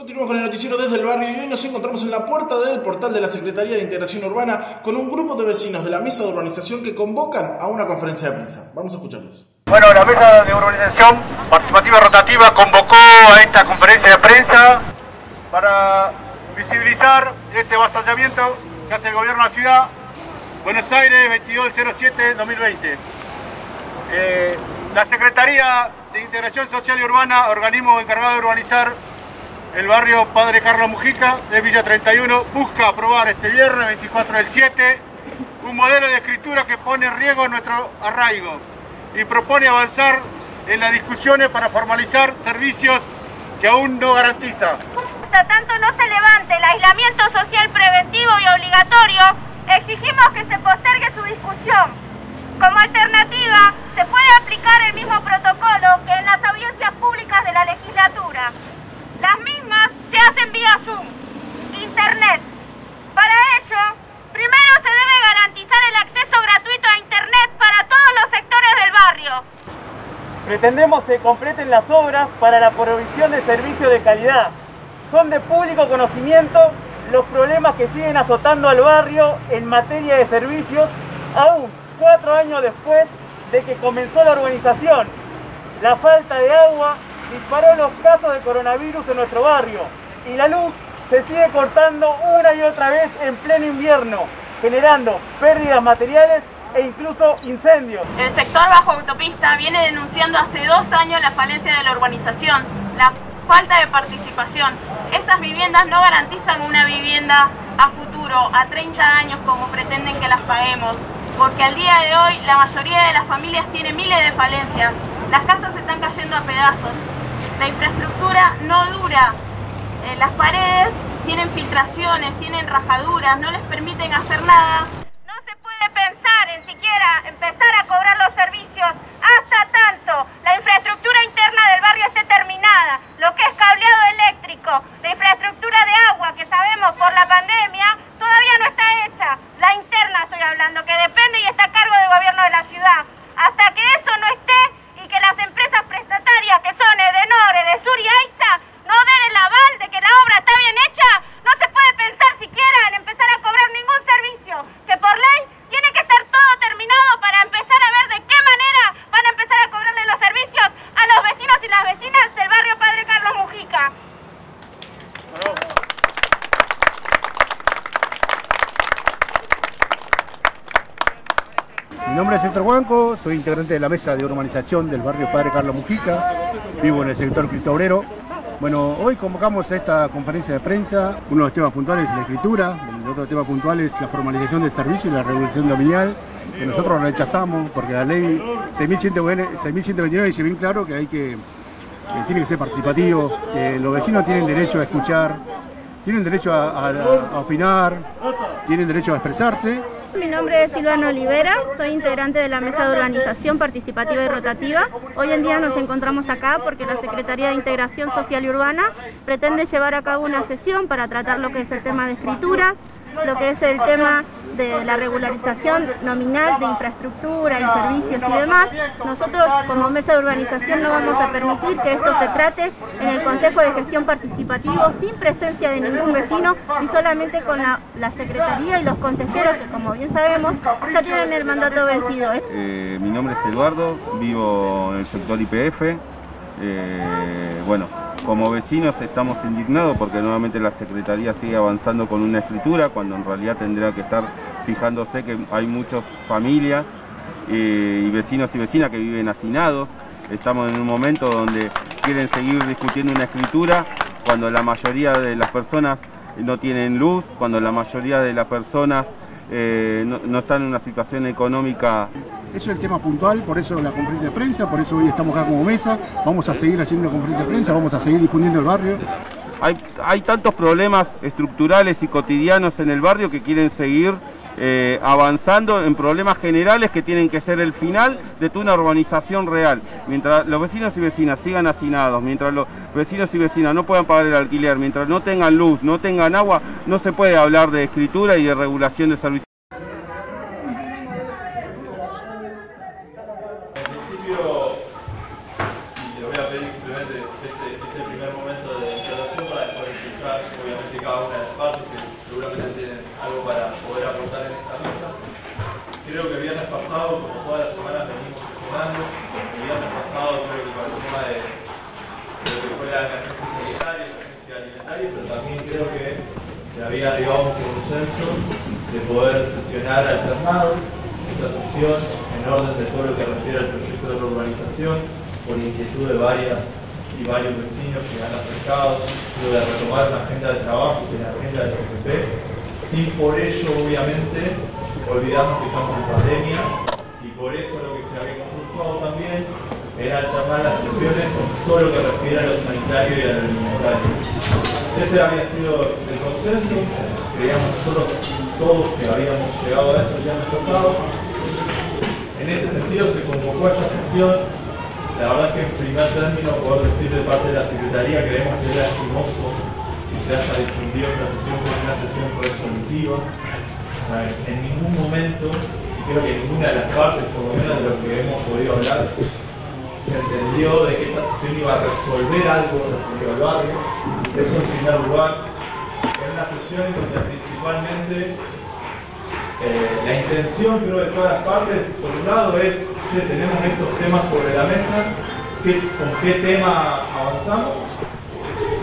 Continuamos con el noticiero desde el barrio y hoy nos encontramos en la puerta del portal de la Secretaría de Integración Urbana con un grupo de vecinos de la mesa de urbanización que convocan a una conferencia de prensa. Vamos a escucharlos. Bueno, la mesa de urbanización participativa rotativa convocó a esta conferencia de prensa para visibilizar este avasallamiento que hace el gobierno de la ciudad Buenos Aires 22 07 2020. Eh, la Secretaría de Integración Social y Urbana, organismo encargado de urbanizar el barrio Padre Carlos Mujica de Villa 31, busca aprobar este viernes 24 del 7 un modelo de escritura que pone en riesgo nuestro arraigo y propone avanzar en las discusiones para formalizar servicios que aún no garantiza. Hasta tanto no se levante el aislamiento social preventivo y obligatorio, exigimos que se postergue su discusión. Como alternativa, se puede aplicar el mismo protocolo que en las audiencias públicas de la legislatura. Hacen vía Zoom, Internet. Para ello, primero se debe garantizar el acceso gratuito a Internet para todos los sectores del barrio. Pretendemos se completen las obras para la provisión de servicios de calidad. Son de público conocimiento los problemas que siguen azotando al barrio en materia de servicios, aún cuatro años después de que comenzó la urbanización. La falta de agua disparó los casos de coronavirus en nuestro barrio y la luz se sigue cortando una y otra vez en pleno invierno, generando pérdidas materiales e incluso incendios. El sector bajo autopista viene denunciando hace dos años la falencia de la urbanización, la falta de participación. Esas viviendas no garantizan una vivienda a futuro, a 30 años como pretenden que las paguemos, porque al día de hoy la mayoría de las familias tiene miles de falencias. Las casas se están cayendo a pedazos, la infraestructura no dura, eh, las paredes tienen filtraciones, tienen rajaduras, no les permiten hacer nada. No se puede pensar en siquiera empezar a cobrar los servicios hasta tanto la infraestructura interna del barrio esté terminada, lo que es cableado eléctrico, la infraestructura de agua que sabemos por la pandemia todavía no está hecha, la interna estoy hablando, que depende y está a cargo del gobierno de la ciudad. Hasta que eso no esté y que las empresas prestatarias que son Edenor, Edesur y AISA no den el aval de que la obra está bien hecha, no se puede pensar siquiera en empezar a cobrar ningún servicio, que por ley tiene que estar todo terminado para empezar a ver de qué manera van a empezar a cobrarle los servicios a los vecinos y las vecinas del barrio Padre Carlos Mujica. Mi nombre es Héctor Huanco, soy integrante de la mesa de urbanización del barrio Padre Carlos Mujica, vivo en el sector Cristo Obrero. Bueno, hoy convocamos a esta conferencia de prensa. Uno de los temas puntuales es la escritura, el otro tema puntual es la formalización del servicio y la regulación dominial, que nosotros rechazamos porque la ley 6.129 dice bien claro que hay que, tiene que ser participativo, los vecinos tienen derecho a escuchar, tienen derecho a opinar, tienen derecho a expresarse Mi nombre es Silvana Olivera, soy integrante de la Mesa de Organización Participativa y Rotativa. Hoy en día nos encontramos acá porque la Secretaría de Integración Social y Urbana pretende llevar a cabo una sesión para tratar lo que es el tema de escrituras, lo que es el tema de la regularización nominal de infraestructura y servicios y demás. Nosotros como Mesa de Urbanización no vamos a permitir que esto se trate en el Consejo de Gestión Participativo sin presencia de ningún vecino y solamente con la, la Secretaría y los consejeros que como bien sabemos ya tienen el mandato vencido. Eh, mi nombre es Eduardo, vivo en el sector IPF. Eh, bueno, como vecinos estamos indignados porque nuevamente la Secretaría sigue avanzando con una escritura cuando en realidad tendría que estar fijándose que hay muchas familias eh, y vecinos y vecinas que viven hacinados. Estamos en un momento donde quieren seguir discutiendo una escritura cuando la mayoría de las personas no tienen luz, cuando la mayoría de las personas eh, no, no están en una situación económica Eso es el tema puntual, por eso la conferencia de prensa, por eso hoy estamos acá como mesa, vamos a seguir haciendo conferencia de prensa, vamos a seguir difundiendo el barrio. Hay, hay tantos problemas estructurales y cotidianos en el barrio que quieren seguir eh, avanzando en problemas generales que tienen que ser el final de una urbanización real. Mientras los vecinos y vecinas sigan hacinados, mientras los vecinos y vecinas no puedan pagar el alquiler, mientras no tengan luz, no tengan agua, no se puede hablar de escritura y de regulación de servicios. y le voy a pedir simplemente este, este primer momento de instalación para después obviamente cada una de las partes que seguramente tienen algo para poder aportar en esta mesa. Creo que el viernes pasado, como todas las semanas venimos sesionando, el viernes pasado creo que con el tema de, lo que fue la emergencia sanitaria, la emergencia alimentaria, pero también creo que se había arribado un consenso de poder sesionar alternado esta sesión en orden de todo lo que refiere al proyecto de la urbanización, por inquietud de varias y varios vecinos que han acercado, lo de retomar una agenda de trabajo, que la agenda del CPP, sin por ello, obviamente, olvidarnos que estamos en pandemia y por eso lo que se había consultado también era alternar las sesiones con todo lo que refiere a lo sanitario y a lo alimentario. Ese había sido el consenso, creíamos nosotros todos que habíamos llegado a eso el año pasado. En ese sentido se convocó esta sesión la verdad es que en primer término, poder decir de parte de la Secretaría, creemos que era estimoso que se haya difundido esta sesión como una sesión resolutiva. En ningún momento, creo que ninguna de las partes, por lo menos de lo que hemos podido hablar, se entendió de que esta sesión iba a resolver algo respecto al barrio. Eso en primer lugar. Es una sesión donde principalmente eh, la intención, creo, de todas las partes, por un lado, es tenemos estos temas sobre la mesa, ¿con qué tema avanzamos?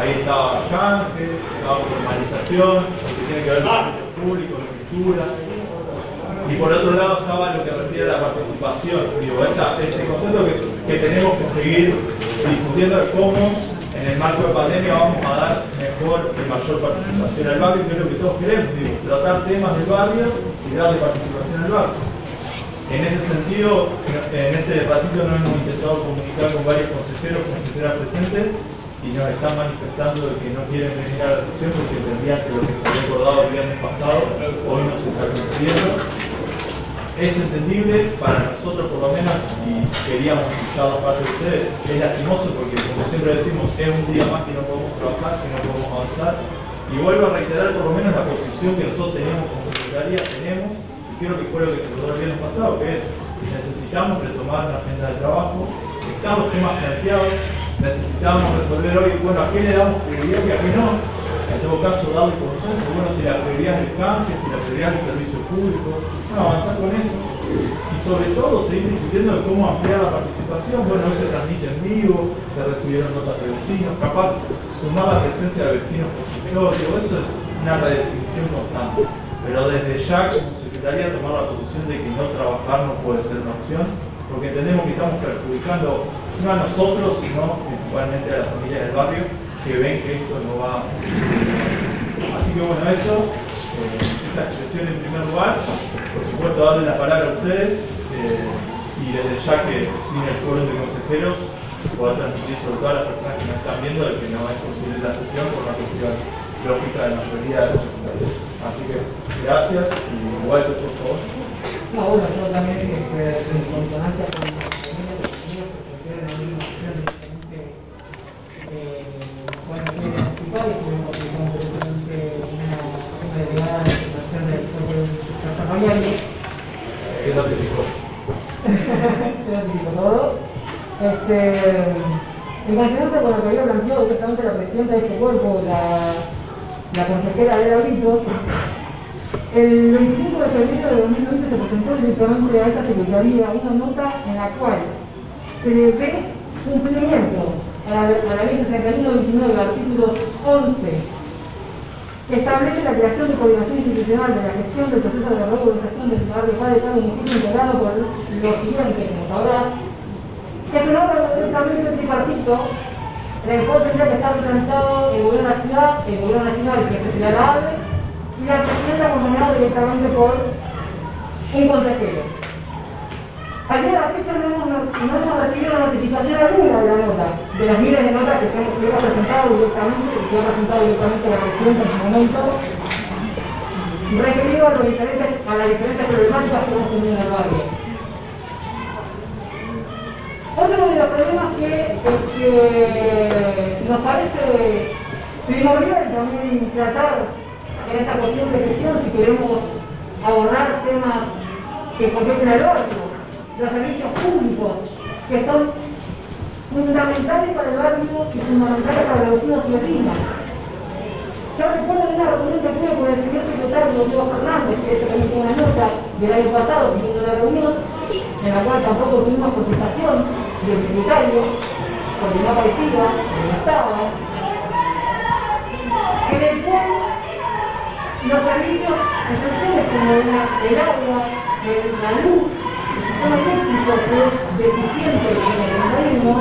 Ahí estaba canje, estaba formalización, lo que tiene que ver con servicios públicos, Y por otro lado estaba lo que refiere a la participación. Digo, este concepto que, tenemos que seguir difundiendo de cómo en el marco de pandemia vamos a dar mejor y mayor participación al barrio, que es lo que todos queremos, digo, tratar temas del barrio y darle participación al barrio. En ese sentido, en este ratito nos hemos intentado comunicar con varios consejeros, consejeras presentes, y nos están manifestando que no quieren venir a la sesión porque entendían que lo que se había acordado el viernes pasado hoy no se está cumpliendo. Es entendible para nosotros por lo menos, y queríamos escuchar la parte de ustedes, es lastimoso porque como siempre decimos, es un día más que no podemos trabajar, que no podemos avanzar, y vuelvo a reiterar por lo menos la posición que nosotros tenemos como secretaría, tenemos creo que fue lo que se logró el viernes pasado, que es necesitamos retomar la agenda de trabajo, están los temas planteados, necesitamos resolver hoy, bueno, a qué le damos prioridad y a qué no. En todo caso, darle consenso, bueno, si la prioridad es el canje, si la prioridad es el servicio público, bueno, avanzar con eso. Y sobre todo, seguir discutiendo de cómo ampliar la participación. Bueno, hoy se transmite en vivo, se recibieron notas de vecinos, capaz sumar la presencia de vecinos positivos, eso es una redefinición constante. Pero desde ya, como gustaría tomar la posición de que no trabajar no puede ser una opción, porque entendemos que estamos perjudicando no a nosotros, sino principalmente a las familias del barrio que ven que esto no va. Así que bueno, eso, eh, esta expresión en primer lugar, por supuesto darle la palabra a ustedes eh, y desde ya que sin el foro de consejeros pueda transmitir sobre todas las personas que nos están viendo de que no es posible la sesión por una cuestión lógica de mayoría de los Así que gracias y Walter, por favor. No, bueno, yo también que en consonancia con los compañeros que prefieren abrir una opción diferente, eh, bueno, que anticipar y tuvimos directamente una, una delegada de situación del sector familiar. ¿Qué notificó? Yo notifico todo. Este, con lo que había planteado directamente la presidenta de este cuerpo, la la consejera de Britos, el 25 de febrero de 2020 se presentó directamente a esta secretaría una nota en la cual se le ve cumplimiento a la, a la ley 61-29, artículo 11, que establece la creación de coordinación institucional de la gestión del proceso de regularización del barrio Padre Carlos Municipio integrado por lo siguiente, como sabrá, que se logra directamente el tripartito el cual tendría que estar representado el gobierno la ciudad, el gobierno nacional, que es la AVE, y la presidenta acompañada directamente por un consejero. Día de la fecha no hemos, no hemos recibido notificación alguna de la nota, de las miles de notas que, se, hemos presentado directamente, que ha presentado directamente la presidenta en su momento, referido a, los diferentes, a las diferentes problemáticas que hemos tenido en el barrio. Otro de los problemas que, nos parece primordial también tratar en esta cuestión de gestión, si queremos abordar temas que competen al barrio, los servicios públicos, que son fundamentales para el barrio y fundamentales para los vecinos y vecinas. Yo recuerdo una reunión que tuve con el señor secretario Diego Fernández, que hecho también una nota del año pasado pidiendo la reunión, en la cual tampoco tuvimos contestación del secretario, porque no aparecía, no estaba, en el cual los servicios esenciales como el agua, la luz, el sistema eléctrico que es deficiente en el organismo,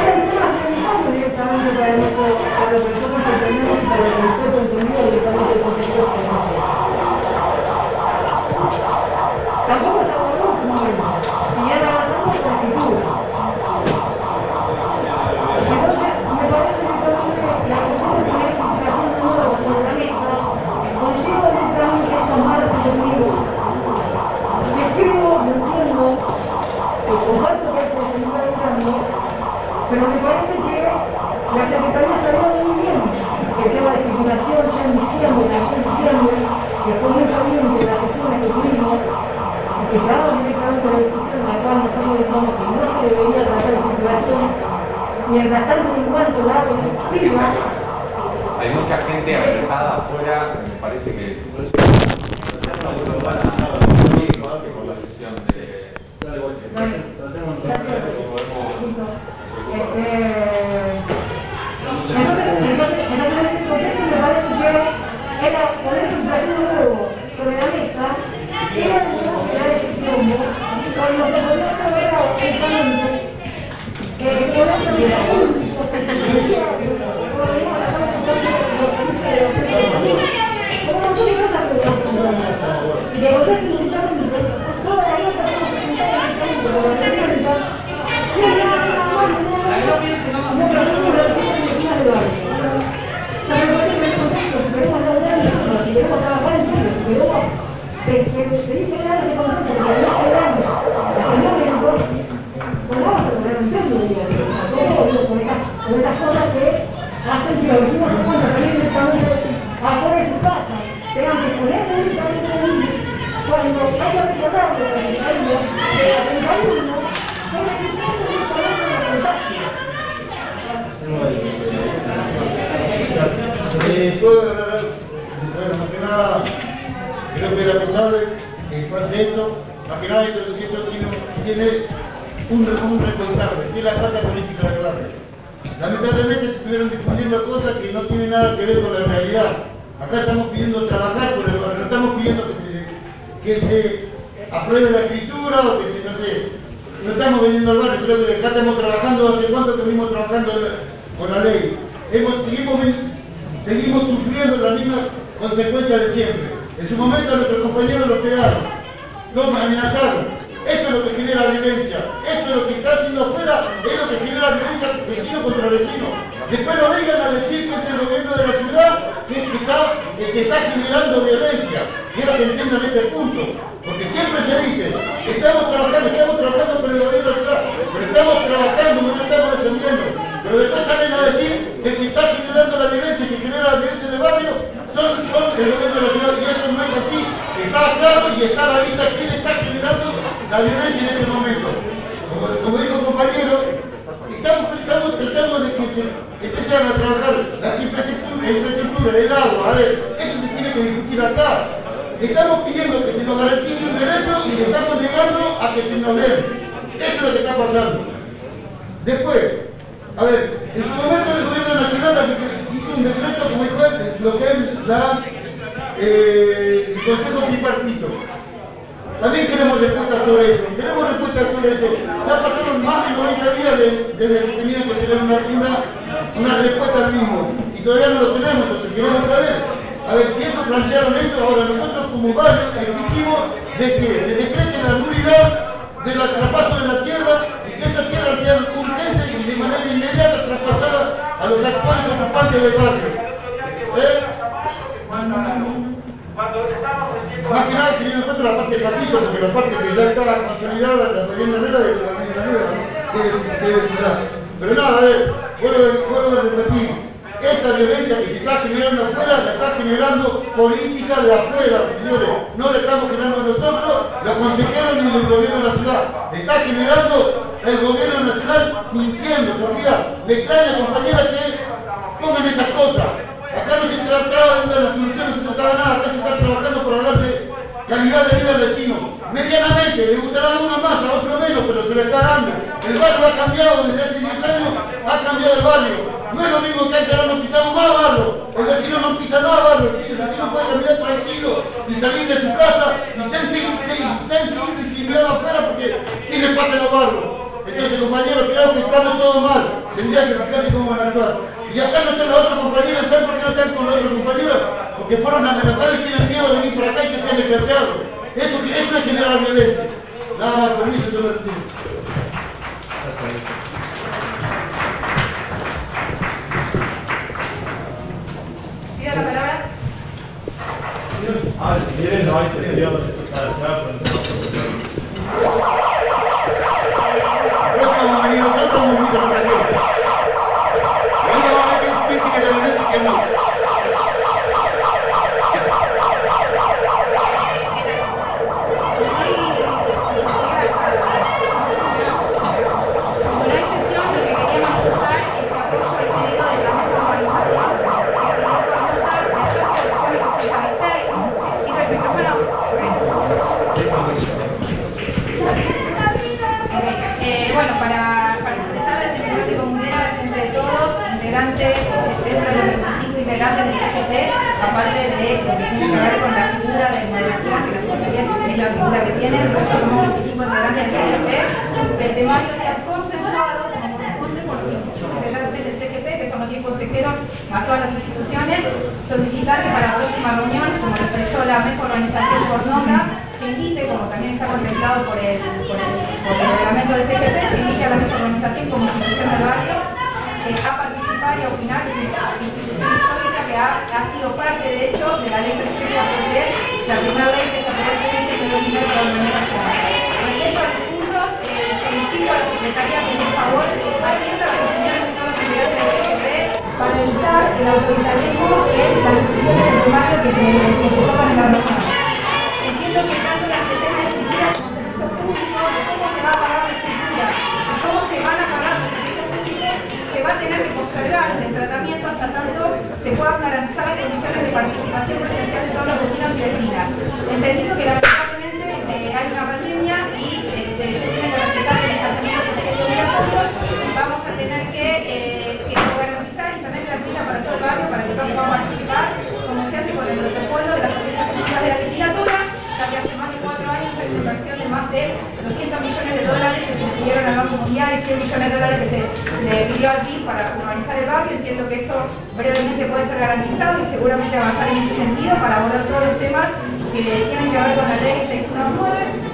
eran temas preocupantes directamente para, nuestro, para lo que nosotros entendemos y para lo que el pueblo entendido directamente del Consejo de cosas que no tienen nada que ver con la realidad. Acá estamos pidiendo trabajar por el barrio, no estamos pidiendo que se, que se apruebe la escritura o que se, no sé, no estamos vendiendo al barrio, creo que acá estamos trabajando, hace cuánto que venimos trabajando con la ley. Seguimos, seguimos sufriendo las mismas consecuencias de siempre. En su momento nuestros compañeros los pegaron, los amenazaron. Esto es lo que genera violencia. Esto es lo que está haciendo afuera, es lo que genera violencia vecino contra vecino. Después no vengan a decir que es el gobierno de la ciudad que, que está, el que está generando violencia. Quiero que entiendan este punto. Porque siempre se dice, estamos trabajando, estamos trabajando con el gobierno de la ciudad, pero estamos trabajando, no estamos defendiendo. Pero después salen a decir que el que está generando la violencia, que genera la violencia en el barrio, son, son el gobierno de la ciudad. Y eso no es así. Está claro y está a la vista quién está generando la violencia en este momento. Como, dijo el compañero, estamos tratando de que se empiecen a trabajar las infraestructuras, infraestructura, el agua. A ver, eso se tiene que discutir acá. Estamos pidiendo que se nos garantice un derecho y le estamos negando a que se nos den. Eso es lo que está pasando. Después, a ver, en su momento el gobierno nacional hizo un decreto dijo él, lo que es eh, el Consejo Tripartito. También queremos respuestas sobre eso, queremos respuestas sobre eso. Ya pasaron más de 90 días de- desde que tenían que tener una, una, una respuesta al mismo y todavía no lo tenemos, entonces queremos saber. A ver, si ellos plantearon esto, ahora nosotros como barrio exigimos de que se decrete la nulidad del traspaso de la tierra y que esa tierra sea urgente y de manera inmediata traspasada a los actuales ocupantes del barrio. ¿Eh? Más que nada teniendo en cuenta la parte del pasillo, porque la parte que ya está consolidada, la vivienda nueva de la vivienda nueva, que es ciudad. Pero nada, a ver, vuelvo, a repetir, esta violencia que se está generando afuera, la está generando política de afuera, señores. No la estamos generando nosotros, los consejeros ni el gobierno de la está generando el gobierno nacional mintiendo, Sofía. Me extraña, compañera, que Pongan esas cosas. Acá no se trataba de una soluciones, no se trataba nada. Acá se está trabajando para darle calidad de vida al vecino. Medianamente, le gustará uno más, a otro menos, pero se le está dando. El barrio ha cambiado desde hace 10 años, ha cambiado el barrio. No es lo mismo que antes ahora no pisamos más barrio. El vecino no pisa más barrio. El vecino puede caminar tranquilo y salir de su casa y seguir discriminado afuera porque tiene pata en los barrios. Entonces, compañeros, creo que estamos todos mal. Tendría que fijarse cómo van a actuar. Y acá no están los otros compañeros, ¿saben por qué no están con los otros compañeros? Porque fueron amenazados y tienen miedo de venir por acá y que sean desgraciados. Eso, eso es generar violencia. Nada más, permiso, yo. Pida la palabra. Ah, si quieren, no hay sesión. Para tema. Próximo vamos a venir nosotros, vamos a venir con otra gente. Y ahí vamos a ver quién quién tiene la violencia y quién no. Como no hay sesión, lo que quería manifestar es que apoyo el pedido de la mesa de organización que pidió por nota resuelto después de su presidente. ¿Sirve ese micrófono? Eh, bueno, para, para expresar la Tribunal Comunera al frente de todos, integrantes, dentro de los 25 integrantes del CGP, aparte de lo que tiene que ver con la figura de moderación, que la Secretaría es tiene, nosotros somos 25 integrantes del CGP, el temario se ha consensuado como corresponde por los 25 integrantes del CGP, que son los 10 consejeros a todas las instituciones, solicitar que para la próxima reunión, como lo expresó la mesa organización por nota, se invite, como también está contemplado por el, por el, reglamento del CGP, se invite a la mesa organización como institución del barrio eh, a participar y a opinar, que es una institución histórica que ha, ha sido parte, de hecho, de la ley 3343, la primera ley que se aprobó en el de la organización. Respecto a los puntos, eh, solicito a la Secretaría que por favor atienda las opiniones de todos los integrantes del CGP para evitar el autoritarismo en las decisiones del primario que se, que se toman en la reunión. Entiendo que tanto las que tengan escrituras como servicio público, se va a tener que postergar el tratamiento hasta tanto se puedan garantizar las condiciones de participación presencial de todos los vecinos y vecinas. Entendiendo que lamentablemente eh, hay una pandemia y este, se tiene que respetar el distanciamiento social obligatorio, vamos a tener que, eh, que garantizar gratuita para todo el barrio para que todos puedan participar, como se hace con el protocolo de las empresas públicas de la legislatura, ya que hace más de cuatro años hay una inversión de más de 200 millones de dólares que se le pidieron al Banco Mundial y 100 millones de dólares que se le pidió al BID para urbanizar el barrio. Entiendo que eso brevemente puede ser garantizado y seguramente avanzar en ese sentido para abordar todos los temas que tienen que ver con la ley 619.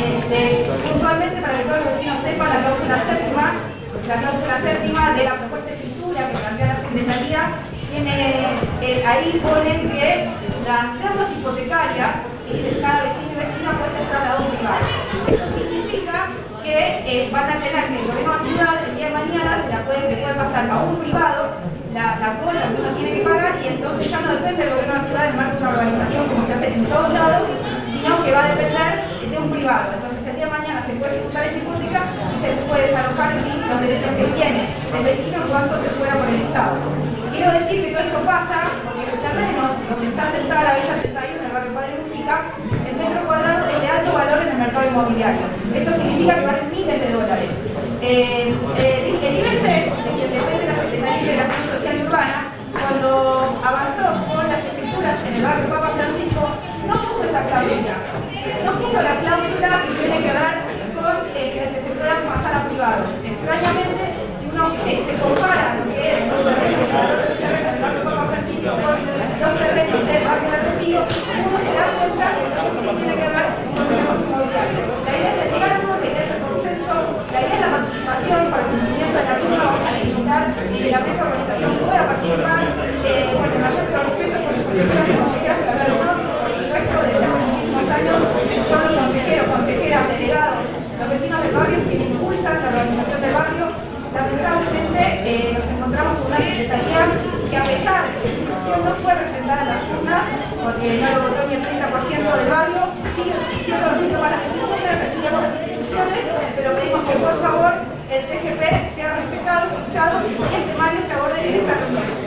Este, puntualmente para que todos los vecinos sepan la cláusula séptima, la cláusula séptima de la propuesta de escritura que plantea la Secretaría, tiene, eh, ahí ponen que las deudas hipotecarias ¿sí? de cada vecino y vecina puede ser trasladado a privado. Eso significa que eh, van a tener que el gobierno de la ciudad el día de mañana se la puede, le puede pasar a un privado la, la cuota que uno tiene que pagar y entonces ya no depende del gobierno de la ciudad de marco de una organización como se hace en todos lados, sino que va a depender de un privado. Entonces el día de mañana se puede ejecutar esa hipoteca y se puede desalojar los derechos que tiene el vecino en cuanto se fuera por el Estado. Quiero decir que todo esto pasa porque los terrenos donde está sentada la Villa 31 en el barrio Padre Mujica, de alto valor en el mercado inmobiliario. Esto significa que valen miles de dólares. Eh, eh, el IBC, de quien depende la Secretaría de Integración Social y Urbana, cuando avanzó con las escrituras en el barrio Papa Francisco, no puso esa cláusula. No puso la cláusula que tiene que ver con eh, que se puedan pasar a privados. Extrañamente, si uno este, compara lo que es los terrenos, del barrio Papa Francisco con los terrenos del barrio de uno Lamentablemente eh, nos encontramos con una secretaría que a pesar no fue refrendada en las urnas, porque no lo votó ni el 30% del barrio, sigue siendo el mismo para que se sufre, respetamos las instituciones, pero pedimos que por favor el CGP sea respetado, escuchado y que el temario se aborde en esta reunión.